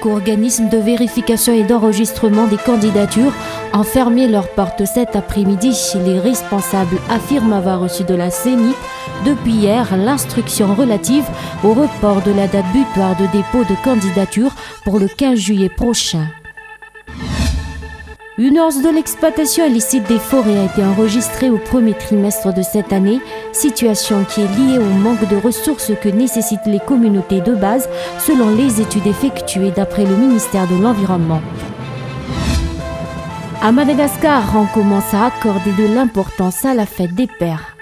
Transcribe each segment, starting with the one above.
de l'OVEC, organisme de vérification et d'enregistrement des candidatures, ont fermé leurs portes cet après-midi. Les responsables affirment avoir reçu de la CENI depuis hier l'instruction relative au report de la date butoir de dépôt de candidature pour le 15 juillet prochain. Une hausse de l'exploitation illicite des forêts a été enregistrée au premier trimestre de cette année, situation qui est liée au manque de ressources que nécessitent les communautés de base selon les études effectuées d'après le ministère de l'Environnement. À Madagascar, on commence à accorder de l'importance à la fête des pères.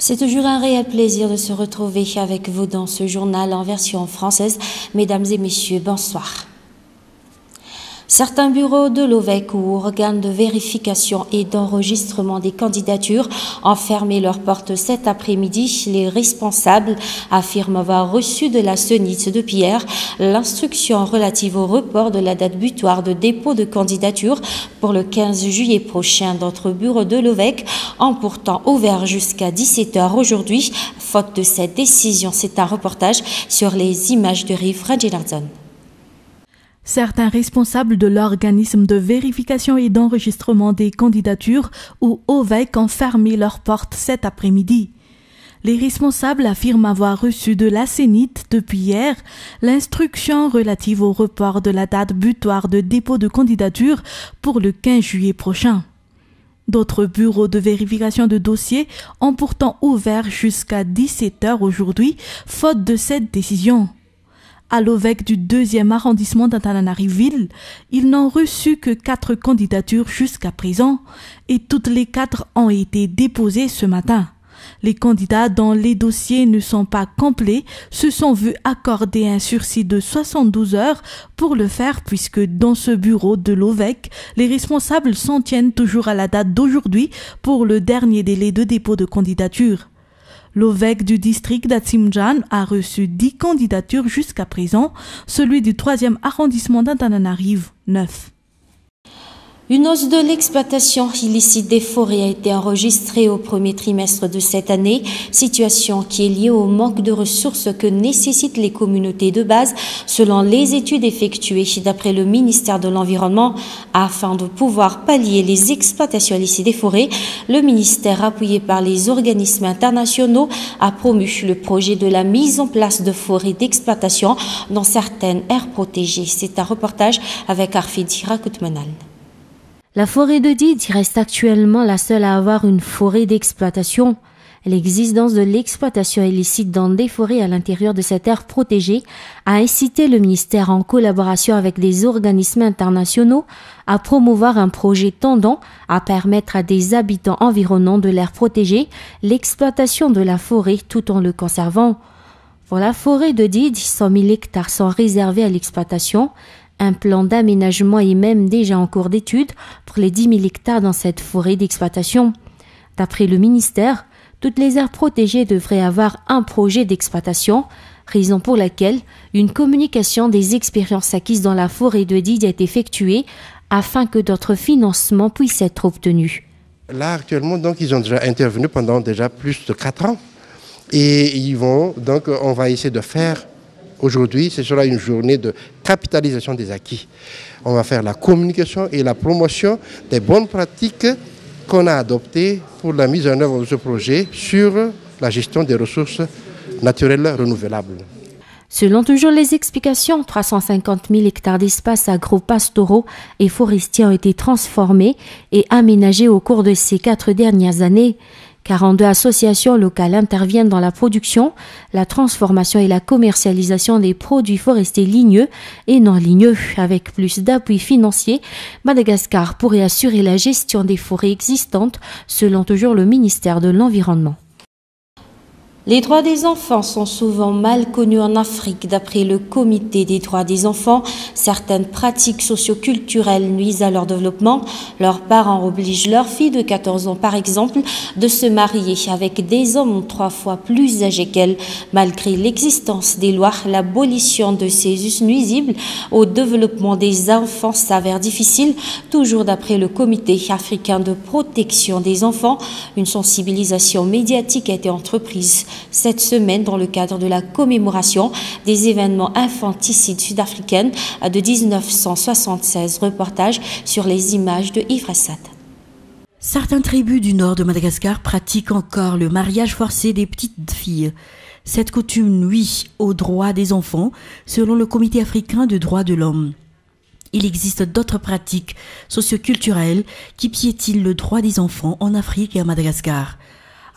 C'est toujours un réel plaisir de se retrouver avec vous dans ce journal en version française. Mesdames et messieurs, bonsoir. Certains bureaux de l'OVEC ou organes de vérification et d'enregistrement des candidatures ont fermé leurs portes cet après-midi. Les responsables affirment avoir reçu de la CENIT de Pierre l'instruction relative au report de la date butoir de dépôt de candidature pour le 15 juillet prochain. D'autres bureaux de l'OVEC ont pourtant ouvert jusqu'à 17h aujourd'hui. Faute de cette décision, c'est un reportage sur les images de Rive Ranginardson. Certains responsables de l'organisme de vérification et d'enregistrement des candidatures ou OVEC ont fermé leurs portes cet après-midi. Les responsables affirment avoir reçu de la Sénite depuis hier l'instruction relative au report de la date butoir de dépôt de candidature pour le 15 juillet prochain. D'autres bureaux de vérification de dossiers ont pourtant ouvert jusqu'à 17 heures aujourd'hui, faute de cette décision à l'OVEC du deuxième arrondissement d'Antananariville, ils n'ont reçu que quatre candidatures jusqu'à présent et toutes les quatre ont été déposées ce matin. Les candidats dont les dossiers ne sont pas complets se sont vus accorder un sursis de 72 heures pour le faire puisque dans ce bureau de l'OVEC, les responsables s'en tiennent toujours à la date d'aujourd'hui pour le dernier délai de dépôt de candidature. L'OVEC du district d'Atsimjan a reçu 10 candidatures jusqu'à présent, celui du troisième arrondissement d'Antananarive, 9. Une hausse de l'exploitation illicite des forêts a été enregistrée au premier trimestre de cette année, situation qui est liée au manque de ressources que nécessitent les communautés de base, selon les études effectuées d'après le ministère de l'Environnement. Afin de pouvoir pallier les exploitations illicites des forêts, le ministère, appuyé par les organismes internationaux, a promu le projet de la mise en place de forêts d'exploitation dans certaines aires protégées. C'est un reportage avec Arfidi Rakutmanal. La forêt de Didi reste actuellement la seule à avoir une forêt d'exploitation. L'existence de l'exploitation illicite dans des forêts à l'intérieur de cette aire protégée a incité le ministère en collaboration avec des organismes internationaux à promouvoir un projet tendant à permettre à des habitants environnants de l'aire protégée l'exploitation de la forêt tout en le conservant. Pour la forêt de Didi, 100 000 hectares sont réservés à l'exploitation, un plan d'aménagement est même déjà en cours d'étude pour les 10 000 hectares dans cette forêt d'exploitation. D'après le ministère, toutes les aires protégées devraient avoir un projet d'exploitation, raison pour laquelle une communication des expériences acquises dans la forêt de Dide est effectuée afin que d'autres financements puissent être obtenus. Là, actuellement, donc, ils ont déjà intervenu pendant déjà plus de quatre ans. Et ils vont, donc, on va essayer de faire Aujourd'hui, ce sera une journée de capitalisation des acquis. On va faire la communication et la promotion des bonnes pratiques qu'on a adoptées pour la mise en œuvre de ce projet sur la gestion des ressources naturelles renouvelables. Selon toujours les explications, 350 000 hectares d'espaces agro-pastoraux et forestiers ont été transformés et aménagés au cours de ces quatre dernières années. 42 associations locales interviennent dans la production, la transformation et la commercialisation des produits forestiers ligneux et non ligneux. Avec plus d'appui financier, Madagascar pourrait assurer la gestion des forêts existantes selon toujours le ministère de l'Environnement. Les droits des enfants sont souvent mal connus en Afrique. D'après le Comité des droits des enfants, certaines pratiques socioculturelles nuisent à leur développement. Leurs parents obligent leurs filles de 14 ans, par exemple, de se marier avec des hommes trois fois plus âgés qu'elles. Malgré l'existence des lois, l'abolition de ces us nuisibles au développement des enfants s'avère difficile. Toujours d'après le Comité africain de protection des enfants, une sensibilisation médiatique a été entreprise. Cette semaine dans le cadre de la commémoration des événements infanticides sud-africains de 1976. Reportage sur les images de Yves Rassat. Certaines tribus du nord de Madagascar pratiquent encore le mariage forcé des petites filles. Cette coutume nuit aux droits des enfants selon le Comité africain de droits de l'homme. Il existe d'autres pratiques socioculturelles qui piétinent le droit des enfants en Afrique et à Madagascar.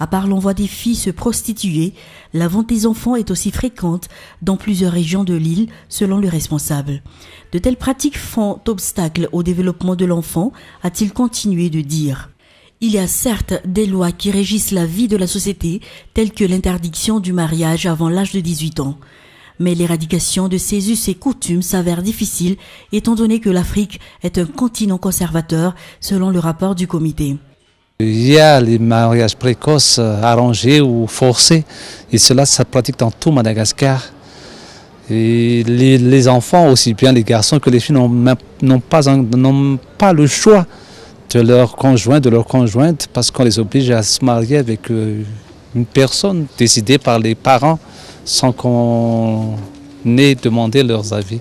À part l'envoi des filles se prostituer, la vente des enfants est aussi fréquente dans plusieurs régions de l'île selon le responsable. De telles pratiques font obstacle au développement de l'enfant, a-t-il continué de dire. Il y a certes des lois qui régissent la vie de la société, telles que l'interdiction du mariage avant l'âge de 18 ans. Mais l'éradication de ces us et coutumes s'avère difficile, étant donné que l'Afrique est un continent conservateur, selon le rapport du comité. Il y a les mariages précoces euh, arrangés ou forcés, et cela se pratique dans tout Madagascar. Les, enfants, aussi bien les garçons que les filles, n'ont pas, pas le choix de leur conjoint, de leur conjointe, parce qu'on les oblige à se marier avec euh, une personne décidée par les parents sans qu'on ait demandé leurs avis.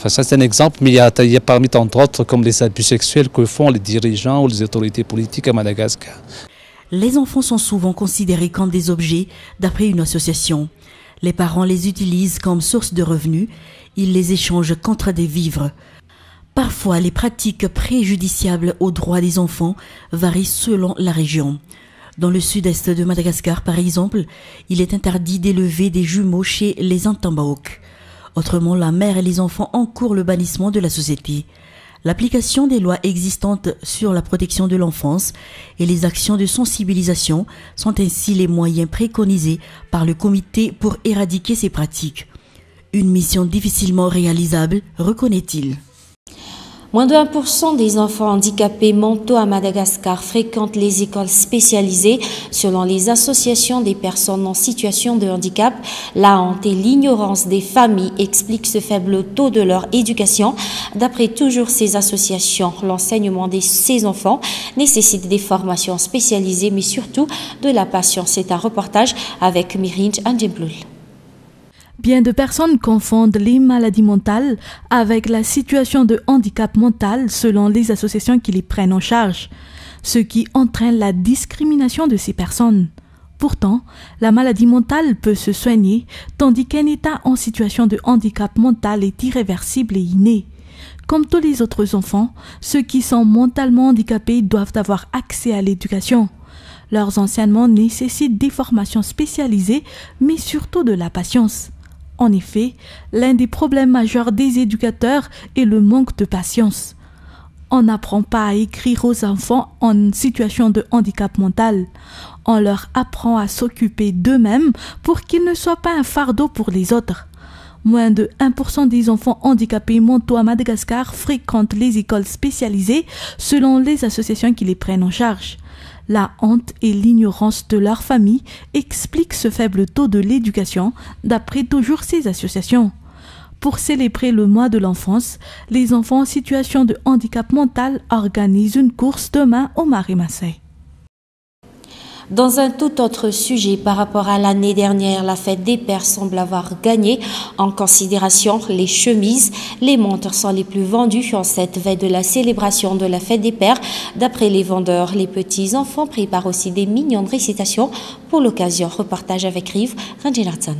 Enfin, ça c'est un exemple, mais il y, a, parmi tant d'autres comme les abus sexuels que font les dirigeants ou les autorités politiques à Madagascar. Les enfants sont souvent considérés comme des objets d'après une association. Les parents les utilisent comme source de revenus, ils les échangent contre des vivres. Parfois, les pratiques préjudiciables aux droits des enfants varient selon la région. Dans le sud-est de Madagascar, par exemple, il est interdit d'élever des jumeaux chez les Antambaok. Autrement, la mère et les enfants encourent le bannissement de la société. L'application des lois existantes sur la protection de l'enfance et les actions de sensibilisation sont ainsi les moyens préconisés par le comité pour éradiquer ces pratiques. Une mission difficilement réalisable, reconnaît-il. Moins de 1% des enfants handicapés mentaux à Madagascar fréquentent les écoles spécialisées. Selon les associations des personnes en situation de handicap, la honte et l'ignorance des familles expliquent ce faible taux de leur éducation. D'après toujours ces associations, l'enseignement de ces enfants nécessite des formations spécialisées, mais surtout de la patience. C'est un reportage avec Mirinj Andjemblul. Bien de personnes confondent les maladies mentales avec la situation de handicap mental selon les associations qui les prennent en charge, ce qui entraîne la discrimination de ces personnes. Pourtant, la maladie mentale peut se soigner, tandis qu'un état en situation de handicap mental est irréversible et inné. Comme tous les autres enfants, ceux qui sont mentalement handicapés doivent avoir accès à l'éducation. Leurs enseignements nécessitent des formations spécialisées, mais surtout de la patience. En effet, l'un des problèmes majeurs des éducateurs est le manque de patience. On n'apprend pas à écrire aux enfants en situation de handicap mental. On leur apprend à s'occuper d'eux-mêmes pour qu'ils ne soient pas un fardeau pour les autres. Moins de 1% des enfants handicapés mentaux à Madagascar fréquentent les écoles spécialisées selon les associations qui les prennent en charge. La honte et l'ignorance de leur famille expliquent ce faible taux de l'éducation, d'après toujours ces associations. Pour célébrer le mois de l'enfance, les enfants en situation de handicap mental organisent une course demain au Marais-Massé. Dans un tout autre sujet par rapport à l'année dernière, la fête des pères semble avoir gagné en considération les chemises. Les montres sont les plus vendues en cette veille de la célébration de la fête des pères. D'après les vendeurs, les petits enfants préparent aussi des mignonnes récitations pour l'occasion. Reportage avec Rive Ranjinartsan.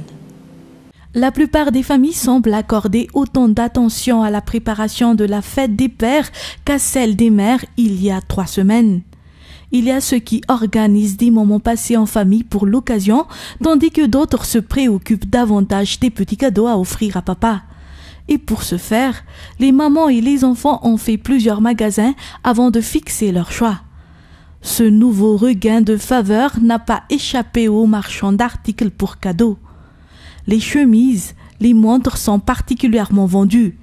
La plupart des familles semblent accorder autant d'attention à la préparation de la fête des pères qu'à celle des mères il y a trois semaines. Il y a ceux qui organisent des moments passés en famille pour l'occasion, tandis que d'autres se préoccupent davantage des petits cadeaux à offrir à papa. Et pour ce faire, les mamans et les enfants ont fait plusieurs magasins avant de fixer leur choix. Ce nouveau regain de faveur n'a pas échappé aux marchands d'articles pour cadeaux. Les chemises, les montres sont particulièrement vendues.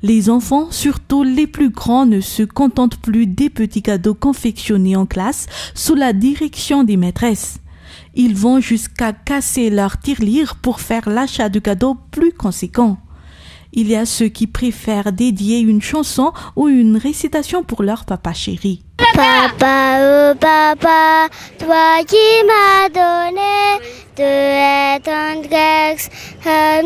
Les enfants, surtout les plus grands, ne se contentent plus des petits cadeaux confectionnés en classe sous la direction des maîtresses. Ils vont jusqu'à casser leur tirelire pour faire l'achat de cadeaux plus conséquents. Il y a ceux qui préfèrent dédier une chanson ou une récitation pour leur papa chéri. Papa, oh papa, toi qui m'as donné de être un Grex, un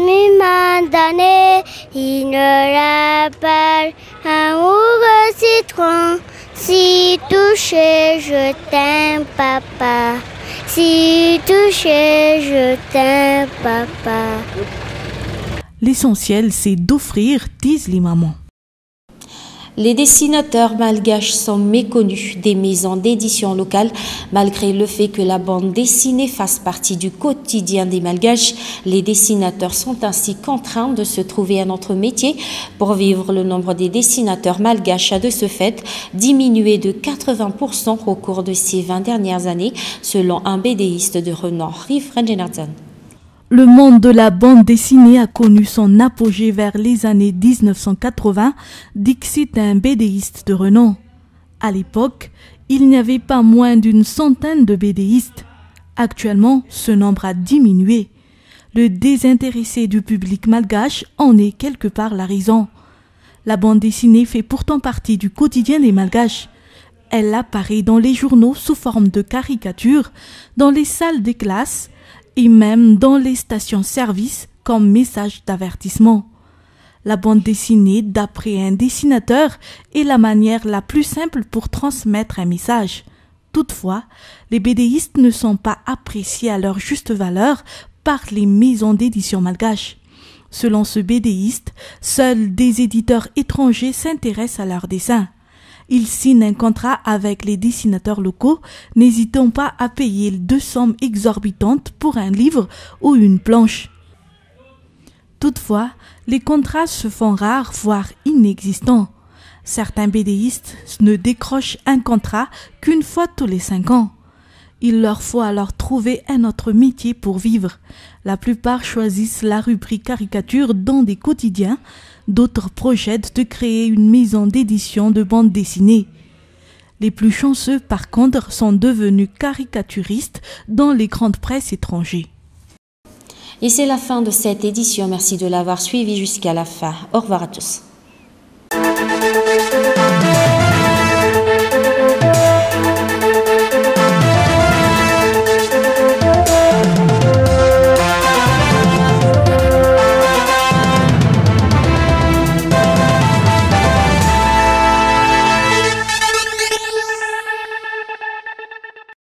d'années, il ne rappelle un amoureux citron. Si touché, je t'aime, papa. Si touché, je t'aime, papa. L'essentiel, c'est d'offrir, disent les mamans. Les dessinateurs malgaches sont méconnus des maisons d'édition locales, malgré le fait que la bande dessinée fasse partie du quotidien des malgaches. Les dessinateurs sont ainsi contraints de se trouver un autre métier. Pour vivre, le nombre des dessinateurs malgaches a de ce fait diminué de 80% au cours de ces 20 dernières années, selon un BDiste de renom, Rif Renjenardzan. Le monde de la bande dessinée a connu son apogée vers les années 1980, Dixit un bédéiste de renom. À l'époque, il n'y avait pas moins d'une centaine de bédéistes. Actuellement, ce nombre a diminué. Le désintéressé du public malgache en est quelque part la raison. La bande dessinée fait pourtant partie du quotidien des malgaches. Elle apparaît dans les journaux sous forme de caricatures, dans les salles des classes, et même dans les stations-service comme message d'avertissement. La bande dessinée, d'après un dessinateur, est la manière la plus simple pour transmettre un message. Toutefois, les BDistes ne sont pas appréciés à leur juste valeur par les maisons d'édition malgaches. Selon ce BDiste, seuls des éditeurs étrangers s'intéressent à leurs dessins. Ils signent un contrat avec les dessinateurs locaux, n'hésitant pas à payer deux sommes exorbitantes pour un livre ou une planche. Toutefois, les contrats se font rares, voire inexistants. Certains bédéistes ne décrochent un contrat qu'une fois tous les cinq ans. Il leur faut alors trouver un autre métier pour vivre. La plupart choisissent la rubrique caricature dans des quotidiens, d'autres projettent de créer une maison d'édition de bande dessinée. Les plus chanceux, par contre, sont devenus caricaturistes dans les grandes presses étrangères. Et c'est la fin de cette édition. Merci de l'avoir suivi jusqu'à la fin. Au revoir à tous.